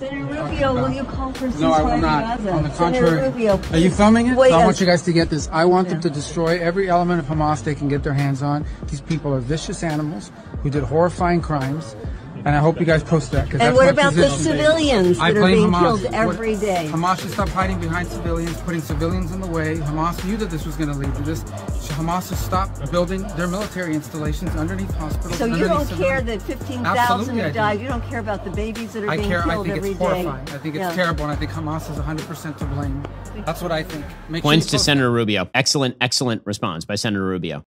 Senator Rubio, will you call for ceasefire No, I will not. On the contrary. Rubio, Are you filming it? Wait, So I want you guys to get this. I want them to destroy every element of Hamas they can get their hands on. These people are vicious animals who did horrifying crimes. And I hope you guys post that. 'cause And that's what my about the position. civilians I that are being Hamas. killed What- every day? Hamas should stop hiding behind civilians, putting civilians in the way. Hamas knew that this was going to lead to this. So Hamas should stop building their military installations underneath hospitals. So you don't care civilians. that 15,000 Absolutely I have do. died. You don't care about the babies that are I being care. I killed think every it's day. horrifying. I think it's Yeah. terrible, and I think Hamas is 100% to blame. That's what I think. Make Points you to Senator Rubio. Excellent, excellent response by Senator Rubio.